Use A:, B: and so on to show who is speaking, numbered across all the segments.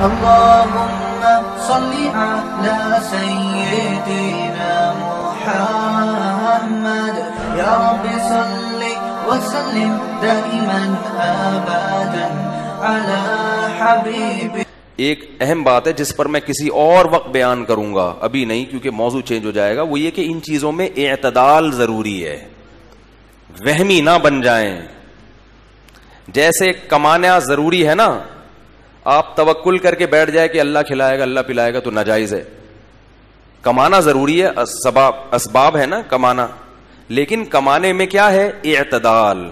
A: اللهم صل على سيدنا محمد. يا رب صل وسلم دائما ابدا على حبيبك.
B: ایک اہم بات ہے جس پر میں کسی اور وقت بیان کروں گا، ابھی نہیں کیونکہ موضوع چینج ہو جائے گا، وہ یہ کہ ان چیزوں میں اعتدال ضروری ہے۔ وہمی نہ بن جائیں۔ جیسے کمانا ضروری ہے نا آپ توکل کر کے بیٹھ جائے کہ اللہ کھلائے گا، اللہ پلائے گا، تو ناجائز ہے۔ کمانا ضروری ہے، اسباب اسباب ہے نا کمانا۔ لیکن کمانے میں کیا ہے؟ اعتدال۔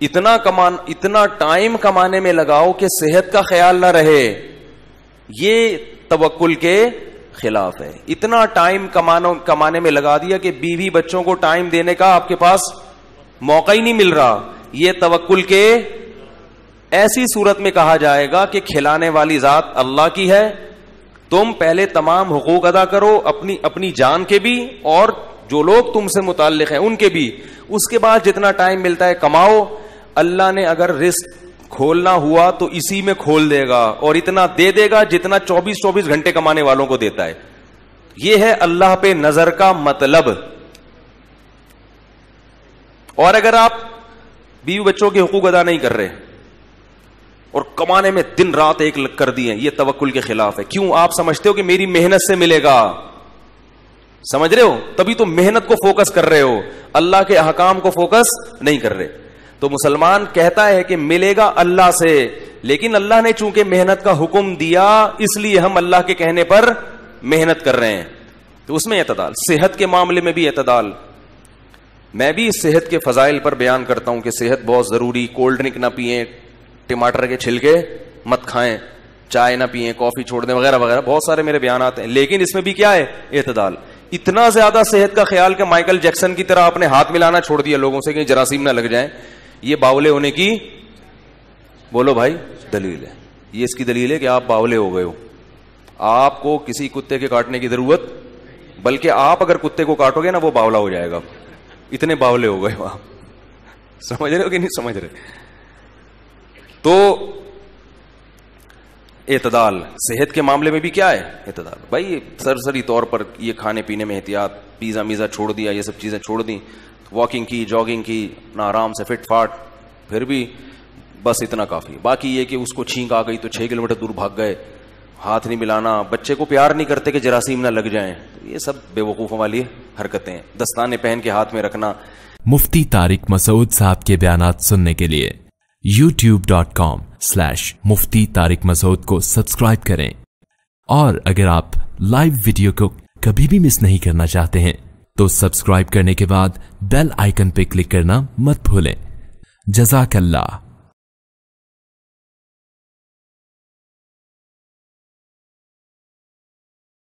B: اتنا کمان، اتنا ٹائم کمانے میں لگاؤ کہ صحت کا خیال نہ رہے۔ یہ توکل کے خلاف ہے۔ اتنا ٹائم کمانو کمانے میں لگا دیا کہ بیوی بچوں کو ٹائم دینے کا آپ کے پاس موقع ہی نہیں مل رہا۔ یہ توکل کے ایسی صورت میں کہا جائے گا کہ کھلانے والی ذات اللہ کی ہے، تم پہلے تمام حقوق ادا کرو اپنی اپنی جان کے بھی، اور جو لوگ تم سے متعلق ہیں ان کے بھی۔ اس کے بعد جتنا ٹائم ملتا ہے کماؤ۔ اللہ نے اگر رسک کھولنا ہوا تو اسی میں کھول دے گا، اور اتنا دے دے گا جتنا چوبیس چوبیس گھنٹے کمانے والوں کو دیتا ہے۔ یہ ہے اللہ پہ نظر کا مطلب۔ اور اگر آپ بیوی بچوں کے حقوق ادا نہیں کر رہے اور کمانے میں دن رات ایک کر دیے یہ توکل کے خلاف ہے۔ کیوں آپ سمجھتے ہو کہ میری محنت سے ملے گا؟ سمجھ رہے ہو؟ تبھی تو محنت کو فوکس کر رہے ہو۔ اللہ کے احکام کو فوکس نہیں کر رہے۔ تو مسلمان کہتا ہے کہ ملے گا اللہ سے، لیکن اللہ نے چونکہ محنت کا حکم دیا، اس لیے ہم اللہ کے کہنے پر محنت کر رہے ہیں۔ تو اس میں اعتدال، صحت کے معاملے میں بھی اعتدال۔ میں بھی صحت کے فضائل پر بیان کرتا ہوں کہ صحت بہت ضروری، کولڈ ڈرنک نہ پیئیں ٹماٹر کے چھلکے مت کھائیں، چائے نہ پیئیں کافی چھوڑ دیں وغیرہ وغیرہ۔ بہت سارے میرے بیانات ہیں۔ لیکن اس میں بھی کیا ہے؟ اعتدال۔ اتنا زیادہ صحت کا خیال کہ مائیکل جیکسن کی طرح اپنے ہاتھ ملانا چھوڑ دیا لوگوں سے کہ جراثیم نہ لگ جائیں۔ یہ باولے ہونے کی بولو بھائی، دلیل ہے۔ یہ اس کی دلیل ہے کہ آپ باولے ہو گئے ہو۔ آپ کو کسی کتے کے کاٹنے کی ضرورت بلکہ آپ اگر کتے کو کاٹو گے نا وہ باولا ہو جائے گا۔ اتنے باولے ہو گئے آپ۔ سمجھ رہے ہو کہ نہیں سمجھ رہے؟ تو اعتدال، صحت کے معاملے میں بھی کیا ہے؟ اعتدال۔ بھائی، سرسری طور پر یہ کھانے پینے میں احتیاط، پیزا میزا چھوڑ دیا، یہ سب چیزیں چھوڑ دی واکنگ کی، جاگنگ کی، نہ آرام سے فٹ فاٹ، پھر بھی بس اتنا کافی۔ باقی یہ کہ اس کو چھینک آ گئی تو چھ کلو میٹر دور بھاگ گئے، ہاتھ نہیں ملانا، بچے کو پیار نہیں کرتے کہ جراثیم نہ لگ جائیں۔ یہ سب بے وقوفوں والی حرکتیں دستانے پہن کے ہاتھ میں رکھنا۔
C: مفتی طارق مسعود صاحب کے بیانات سننے کے لیے۔ YouTube dot com slash Mufti Tariq Masood کو سبسکرائب کریں۔ اور اگر آپ لائیو ویڈیو کو کبھی بھی مس نہیں کرنا چاہتے ہیں، تو سبسکرائب کرنے کے بعد بیل آئکن پہ کلک کرنا مت بھولیں۔ جزاک اللہ۔